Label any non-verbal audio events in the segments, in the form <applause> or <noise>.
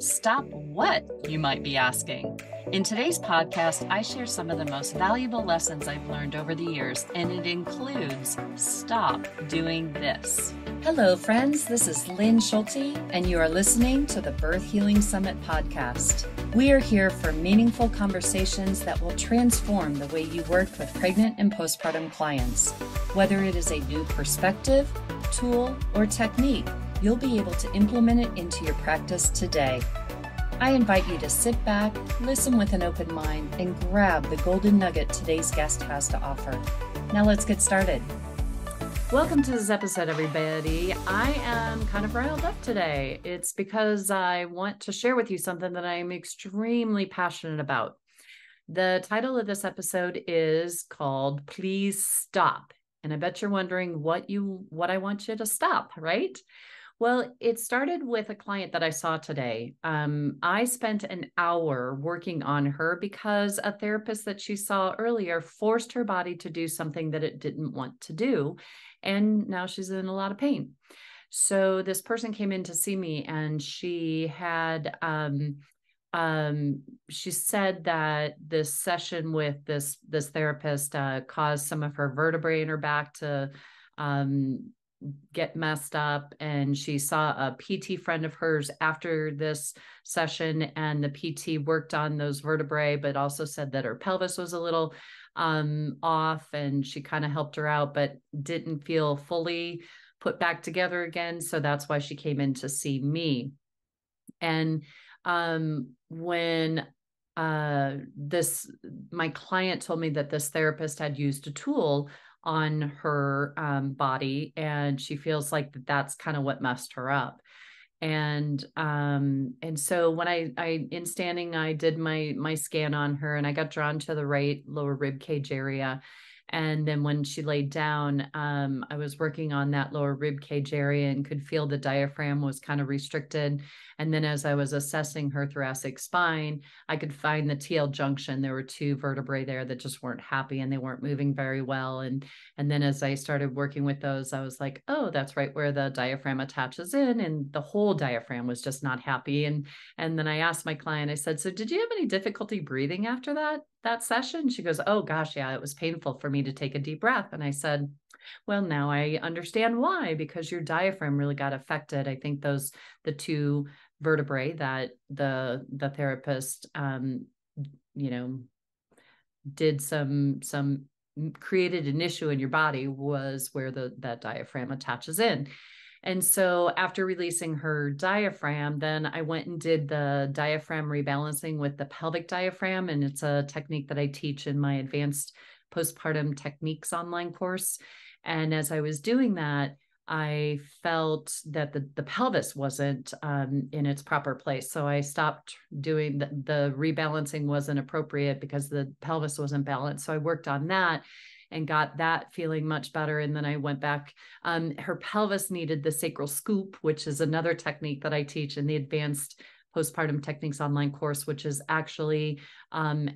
Stop what, you might be asking. In today's podcast, I share some of the most valuable lessons I've learned over the years, and it includes stop doing this. Hello, friends. This is Lynn Schulte, and you are listening to the Birth Healing Summit podcast. We are here for meaningful conversations that will transform the way you work with pregnant and postpartum clients. Whether it is a new perspective, tool, or technique, you'll be able to implement it into your practice today. I invite you to sit back, listen with an open mind, and grab the golden nugget today's guest has to offer. Now let's get started. Welcome to this episode, everybody. I am kind of riled up today. It's because I want to share with you something that I'm extremely passionate about. The title of this episode is called Please Stop. And I bet you're wondering what you what I want you to stop, right? Well, it started with a client that I saw today. Um, I spent an hour working on her because a therapist that she saw earlier forced her body to do something that it didn't want to do. And now she's in a lot of pain. So this person came in to see me and she had um, um, she said that this session with this this therapist uh, caused some of her vertebrae in her back to um, get messed up and she saw a PT friend of hers after this session and the PT worked on those vertebrae but also said that her pelvis was a little um, off and she kind of helped her out but didn't feel fully put back together again so that's why she came in to see me. And um, when uh, this my client told me that this therapist had used a tool on her um, body and she feels like that that's kind of what messed her up. And um and so when i i in standing i did my my scan on her and i got drawn to the right lower rib cage area and then when she laid down, um, I was working on that lower rib cage area and could feel the diaphragm was kind of restricted. And then as I was assessing her thoracic spine, I could find the TL junction. There were two vertebrae there that just weren't happy and they weren't moving very well. And and then as I started working with those, I was like, oh, that's right where the diaphragm attaches in. And the whole diaphragm was just not happy. And and then I asked my client, I said, so did you have any difficulty breathing after that? That session? She goes, Oh gosh, yeah, it was painful for me to take a deep breath. And I said, Well, now I understand why, because your diaphragm really got affected. I think those the two vertebrae that the the therapist um, you know, did some some created an issue in your body was where the that diaphragm attaches in and so after releasing her diaphragm, then I went and did the diaphragm rebalancing with the pelvic diaphragm. And it's a technique that I teach in my advanced postpartum techniques online course. And as I was doing that, I felt that the, the pelvis wasn't um, in its proper place. So I stopped doing the, the rebalancing wasn't appropriate because the pelvis wasn't balanced. So I worked on that and got that feeling much better. And then I went back. Um, her pelvis needed the sacral scoop, which is another technique that I teach in the advanced postpartum techniques online course which is actually um,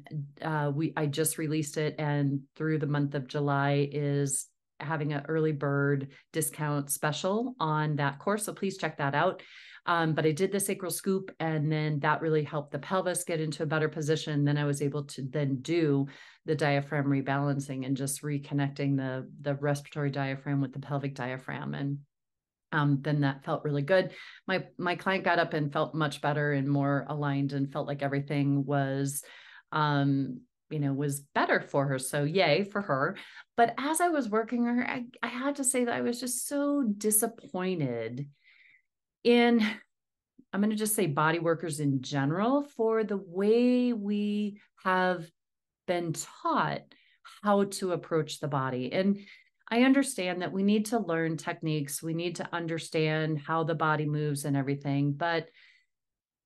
uh, we i just released it and through the month of july is having an early bird discount special on that course so please check that out um, but I did the sacral scoop, and then that really helped the pelvis get into a better position. Then I was able to then do the diaphragm rebalancing and just reconnecting the the respiratory diaphragm with the pelvic diaphragm, and um, then that felt really good. My my client got up and felt much better and more aligned, and felt like everything was. Um, you know was better for her so yay for her but as i was working her I, I had to say that i was just so disappointed in i'm going to just say body workers in general for the way we have been taught how to approach the body. And i understand that we need to learn techniques. We need to understand how the body moves and everything but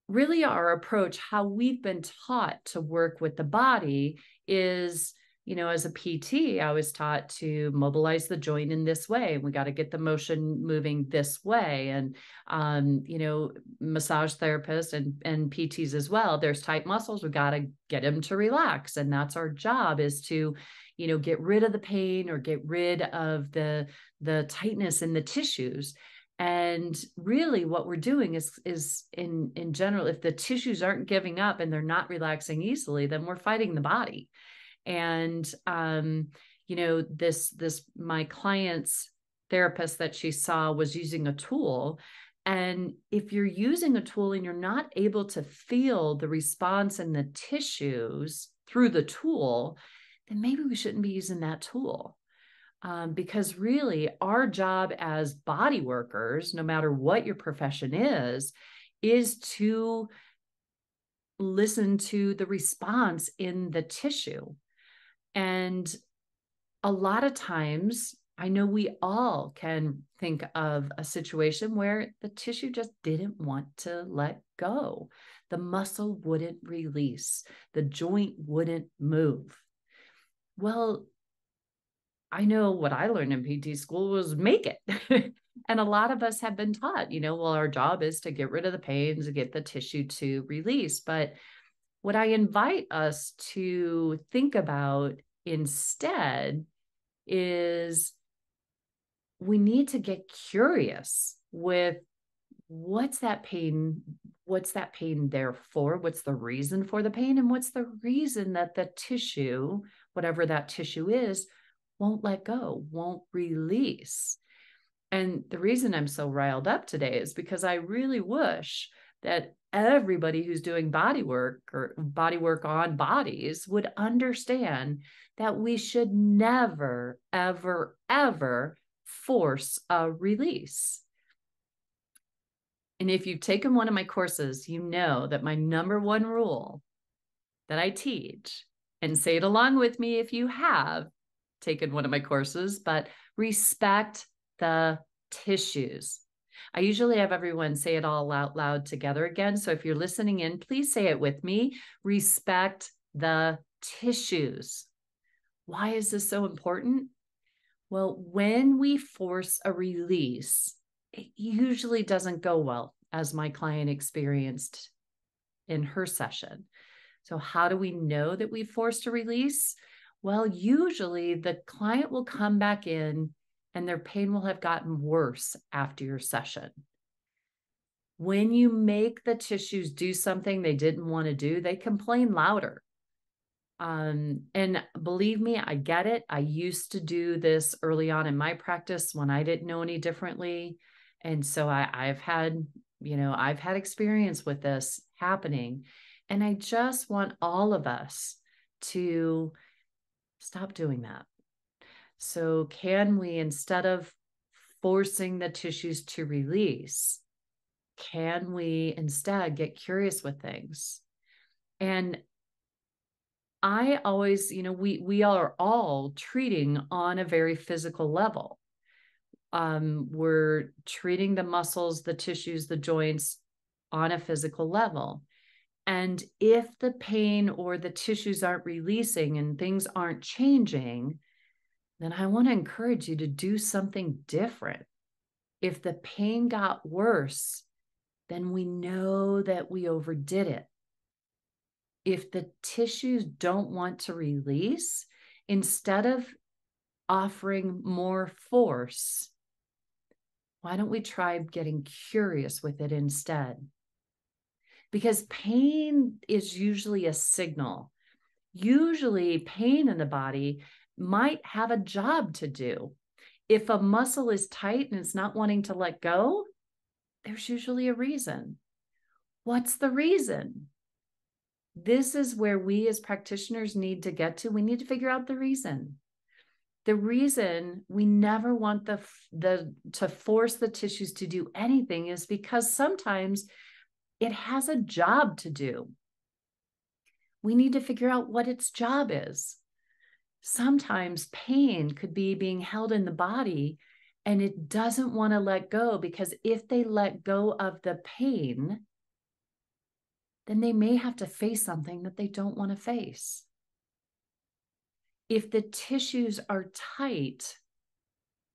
really our approach how we've been taught to work with the body is you know, as a PT, I was taught to mobilize the joint in this way. We got to get the motion moving this way. And, um, you know, massage therapists and, and PTs as well, there's tight muscles. We got to get them to relax. And that's our job is to, you know, get rid of the pain or get rid of the, the tightness in the tissues. And really what we're doing is is in in general if the tissues aren't giving up and they're not relaxing easily, then we're fighting the body. And um you know this this my client's therapist that she saw was using a tool and if you're using a tool and you're not able to feel the response in the tissues through the tool, then maybe we shouldn't be using that tool. Um, because really, our job as body workers, no matter what your profession is, is to listen to the response in the tissue. And a lot of times, I know we all can think of a situation where the tissue just didn't want to let go. The muscle wouldn't release, the joint wouldn't move. Well, I know what I learned in PT school was make it. <laughs> and a lot of us have been taught, you know, well, our job is to get rid of the pains and get the tissue to release. But what I invite us to think about instead is we need to get curious with what's that pain what's that pain there for? What's the reason for the pain? And what's the reason that the tissue whatever that tissue is won't let go won't release? And the reason i'm so riled up today is because i really wish that everybody who's doing body work or body work on bodies would understand that we should never ever ever force a release. And if you've taken one of my courses, you know that my number one rule that I teach, and say it along with me if you have taken one of my courses, but respect the tissues. I usually have everyone say it all out loud together again. So if you're listening in, please say it with me respect the tissues. Why is this so important? Well, when we force a release, it usually doesn't go well, as my client experienced in her session. So, how do we know that we forced a release? Well, usually the client will come back in and their pain will have gotten worse after your session. When you make the tissues do something they didn't want to do, they complain louder. Um, and believe me, I get it. I used to do this early on in my practice when I didn't know any differently. And so I, I've had, you know, I've had experience with this happening. And I just want all of us to stop doing that. So, can we, instead of forcing the tissues to release, can we instead get curious with things? And I always, you know, we we are all treating on a very physical level. Um, we're treating the muscles, the tissues, the joints on a physical level. And if the pain or the tissues aren't releasing and things aren't changing, then I want to encourage you to do something different. If the pain got worse, then we know that we overdid it if the tissues don't want to release, instead of offering more force, why don't we try getting curious with it instead? Because pain is usually a signal. Usually, pain in the body might have a job to do. If a muscle is tight and it's not wanting to let go, there's usually a reason. What's the reason? this is where we as practitioners need to get to. We need to figure out the reason. The reason we never want the the to force the tissues to do anything is because sometimes it has a job to do. We need to figure out what its job is. Sometimes pain could be being held in the body and it doesn't want to let go because if they let go of the pain, then they may have to face something that they don't want to face. If the tissues are tight,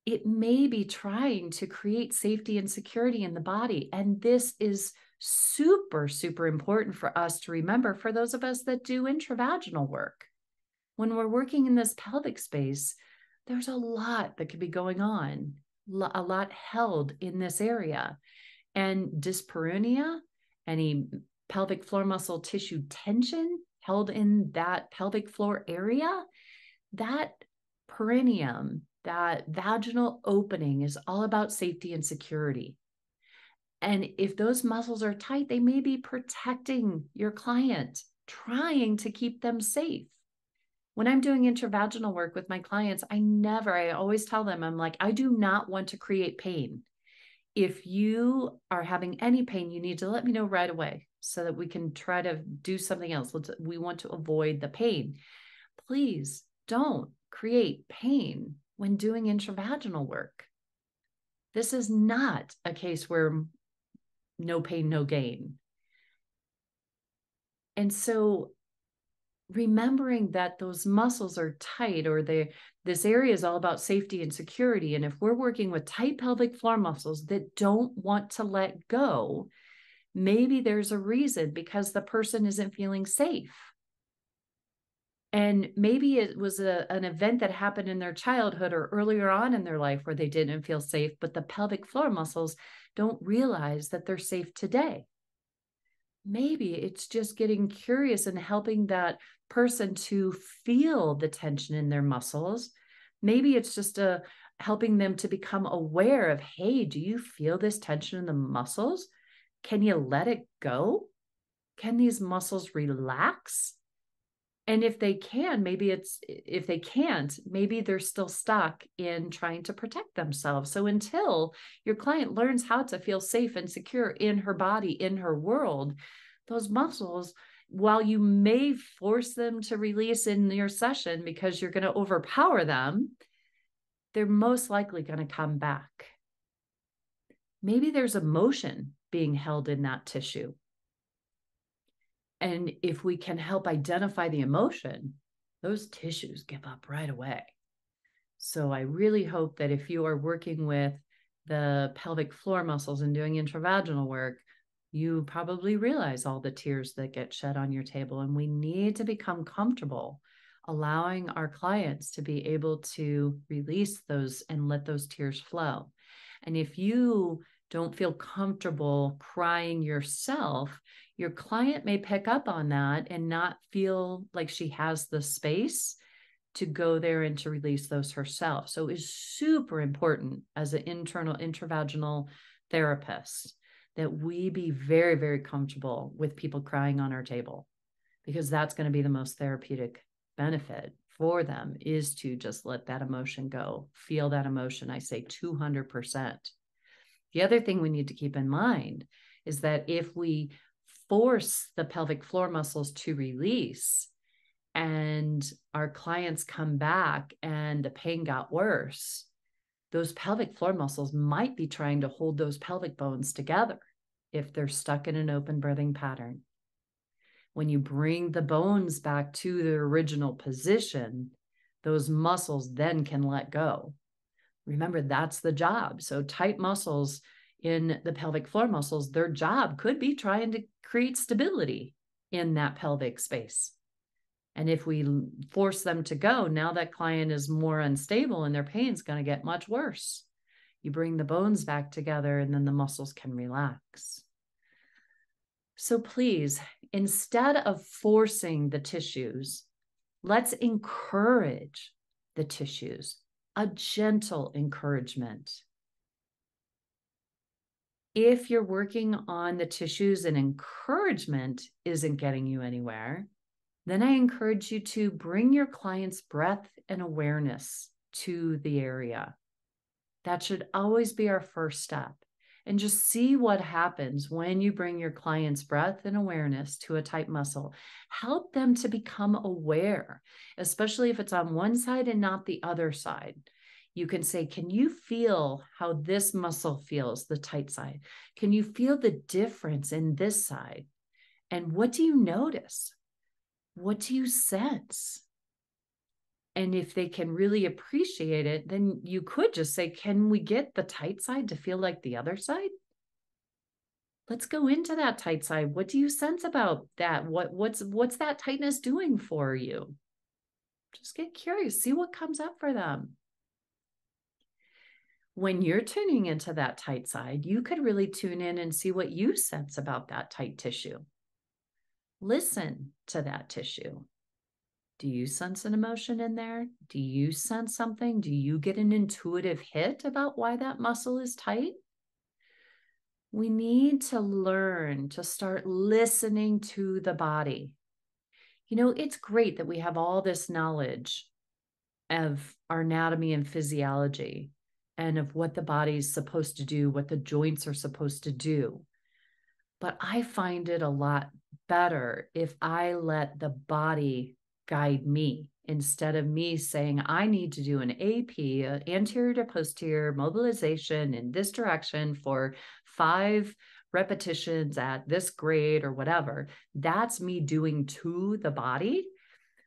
it may be trying to create safety and security in the body. And this is super, super important for us to remember for those of us that do intravaginal work. When we're working in this pelvic space, there's a lot that could be going on a lot held in this area. And dyspareunia, any pelvic floor muscle tissue tension held in that pelvic floor area, that perineum, that vaginal opening is all about safety and security. And if those muscles are tight, they may be protecting your client, trying to keep them safe. When I'm doing intravaginal work with my clients, I never, I always tell them, I'm like, I do not want to create pain. If you are having any pain, you need to let me know right away so that we can try to do something else. Let's, we want to avoid the pain. Please don't create pain when doing intravaginal work. This is not a case where no pain, no gain. And so remembering that those muscles are tight or they this area is all about safety and security and if we're working with tight pelvic floor muscles that don't want to let go maybe there's a reason because the person isn't feeling safe and maybe it was a, an event that happened in their childhood or earlier on in their life where they didn't feel safe but the pelvic floor muscles don't realize that they're safe today. Maybe it's just getting curious and helping that person to feel the tension in their muscles. Maybe it's just a uh, helping them to become aware of, hey, do you feel this tension in the muscles? Can you let it go? Can these muscles relax? And if they can maybe it's if they can't maybe they're still stuck in trying to protect themselves. So until your client learns how to feel safe and secure in her body in her world those muscles while you may force them to release in your session because you're going to overpower them they're most likely going to come back. Maybe there's emotion being held in that tissue and if we can help identify the emotion, those tissues give up right away. So I really hope that if you are working with the pelvic floor muscles and doing intravaginal work, you probably realize all the tears that get shed on your table. And we need to become comfortable allowing our clients to be able to release those and let those tears flow. And if you don't feel comfortable crying yourself, your client may pick up on that and not feel like she has the space to go there and to release those herself. So it's super important as an internal intravaginal therapist that we be very, very comfortable with people crying on our table because that's going to be the most therapeutic benefit for them is to just let that emotion go, feel that emotion. I say 200%. The other thing we need to keep in mind is that if we force the pelvic floor muscles to release and our clients come back and the pain got worse, those pelvic floor muscles might be trying to hold those pelvic bones together if they're stuck in an open birthing pattern. When you bring the bones back to their original position, those muscles then can let go. Remember, that's the job. So, tight muscles in the pelvic floor muscles, their job could be trying to create stability in that pelvic space. And if we force them to go, now that client is more unstable and their pain is going to get much worse. You bring the bones back together and then the muscles can relax. So please, instead of forcing the tissues, let's encourage the tissues, a gentle encouragement if you're working on the tissues and encouragement isn't getting you anywhere, then I encourage you to bring your client's breath and awareness to the area. That should always be our first step. And just see what happens when you bring your client's breath and awareness to a tight muscle. Help them to become aware, especially if it's on one side and not the other side you can say, Can you feel how this muscle feels, the tight side? Can you feel the difference in this side? And what do you notice? What do you sense? And if they can really appreciate it, then you could just say, Can we get the tight side to feel like the other side? Let's go into that tight side. What do you sense about that? What what's what's that tightness doing for you? Just get curious, see what comes up for them. when you're tuning into that tight side, you could really tune in and see what you sense about that tight tissue. Listen to that tissue. Do you sense an emotion in there? Do you sense something? Do you get an intuitive hit about why that muscle is tight? We need to learn to start listening to the body. You know, it's great that we have all this knowledge of our anatomy and physiology and of what the body is supposed to do, what the joints are supposed to do. But I find it a lot better if I let the body guide me instead of me saying, I need to do an AP, uh, anterior to posterior mobilization in this direction for five repetitions at this grade or whatever. That's me doing to the body.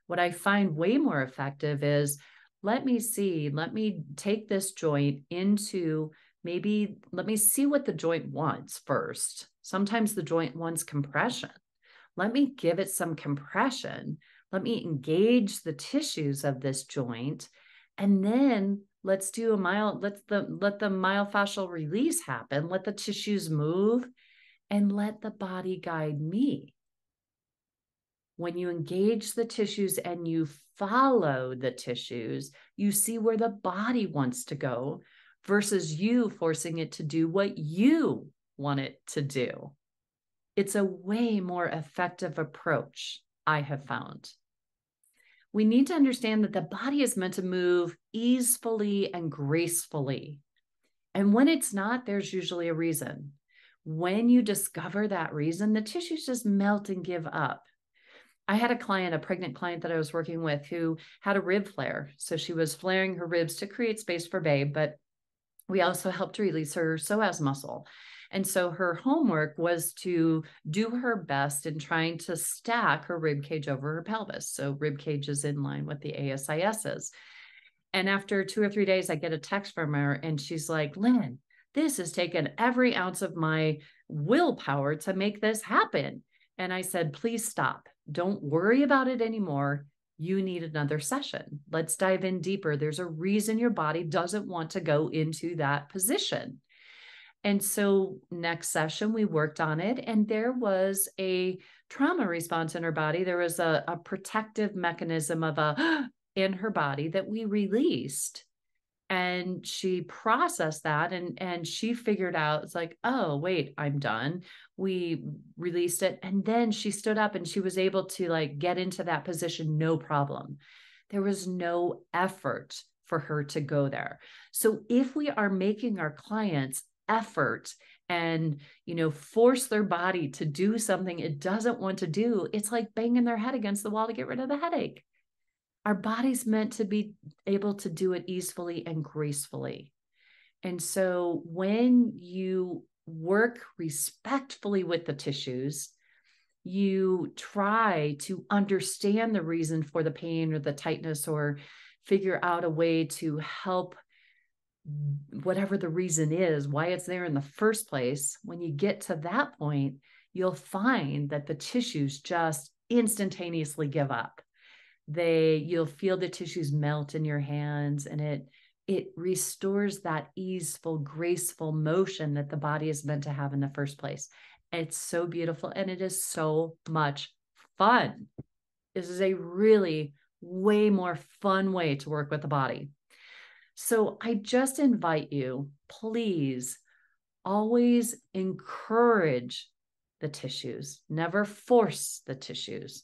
What I find way more effective is let me see, let me take this joint into maybe, let me see what the joint wants first. Sometimes the joint wants compression. Let me give it some compression. Let me engage the tissues of this joint. And then let's do a mild, let's the let the myofascial release happen. Let the tissues move and let the body guide me when you engage the tissues and you follow the tissues, you see where the body wants to go versus you forcing it to do what you want it to do. It's a way more effective approach, I have found. We need to understand that the body is meant to move easefully and gracefully. And when it's not, there's usually a reason. When you discover that reason, the tissues just melt and give up. I had a client, a pregnant client that I was working with who had a rib flare. So she was flaring her ribs to create space for babe, but we also helped release her psoas muscle. And so her homework was to do her best in trying to stack her rib cage over her pelvis. So rib cage is in line with the ASIS is. And after two or three days, I get a text from her and she's like, Lynn, this has taken every ounce of my willpower to make this happen. And I said, please stop. Don't worry about it anymore. You need another session. Let's dive in deeper. There's a reason your body doesn't want to go into that position. And so, next session, we worked on it, and there was a trauma response in her body. There was a, a protective mechanism of a <gasps> in her body that we released. And she processed that and and she figured out it's like oh wait i'm done. We released it and then she stood up and she was able to like get into that position no problem. There was no effort for her to go there. So if we are making our clients effort and you know force their body to do something it doesn't want to do it's like banging their head against the wall to get rid of the headache our body's meant to be able to do it easily and gracefully. And so when you work respectfully with the tissues, you try to understand the reason for the pain or the tightness or figure out a way to help whatever the reason is, why it's there in the first place. When you get to that point, you'll find that the tissues just instantaneously give up. They you'll feel the tissues melt in your hands and it it restores that easeful graceful motion that the body is meant to have in the first place. It's so beautiful and it is so much fun. This is a really way more fun way to work with the body so i just invite you please always encourage the tissues never force the tissues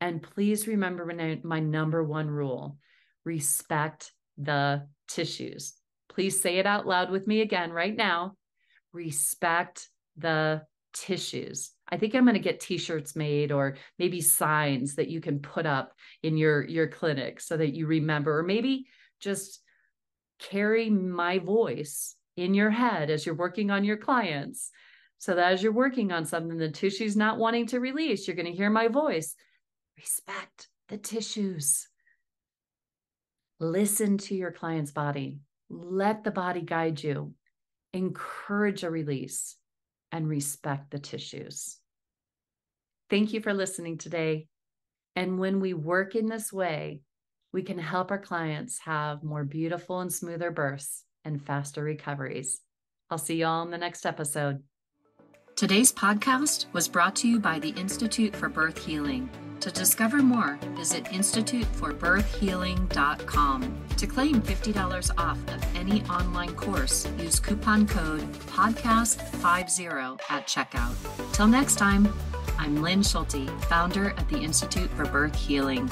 and please remember my, my number one rule respect the tissues. Please say it out loud with me again right now. Respect the tissues. I think I'm going to get t-shirts made or maybe signs that you can put up in your your clinic so that you remember or maybe just carry my voice in your head as you're working on your clients so that as you're working on something the tissue's not wanting to release you're going to hear my voice Respect the tissues. Listen to your client's body. Let the body guide you. Encourage a release and respect the tissues. Thank you for listening today. And when we work in this way, we can help our clients have more beautiful and smoother births and faster recoveries. I'll see you all in the next episode. Today's podcast was brought to you by the Institute for Birth Healing. To discover more, visit instituteforbirthhealing.com. To claim $50 off of any online course, use coupon code PODCAST50 at checkout. Till next time, I'm Lynn Schulte, founder of the Institute for Birth Healing.